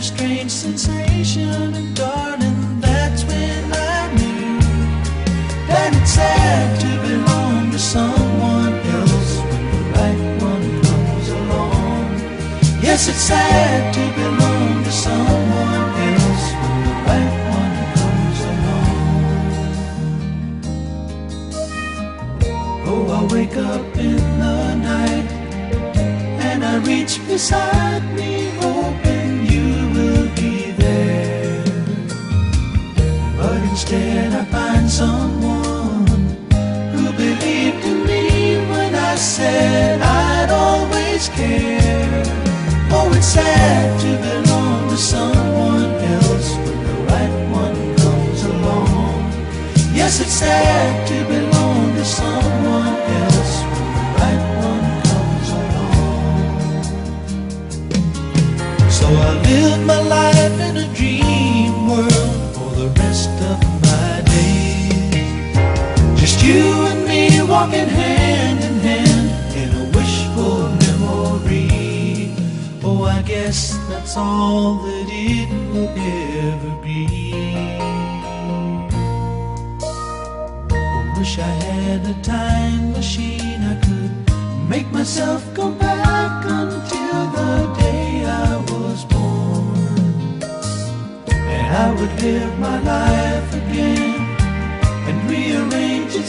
a strange sensation, and darling, that's when I knew that it's sad to belong to someone else when the right one comes along. Yes, it's sad to belong to someone else when the right one comes along. Oh, I wake up in the night and I reach beside me, instead, I find someone who believed in me when I said I'd always care. Oh, it's sad to belong to someone else when the right one comes along. Yes, it's sad to belong to someone else when the right one comes along. So I live my life in a dream world for the rest of you and me walking hand in hand in a wishful memory. Oh, I guess that's all that it will ever be. I wish I had a time machine I could make myself go back until the day I was born. And I would live my life again and rearrange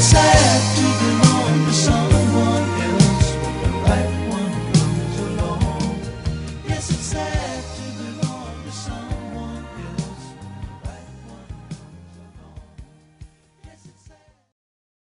inside.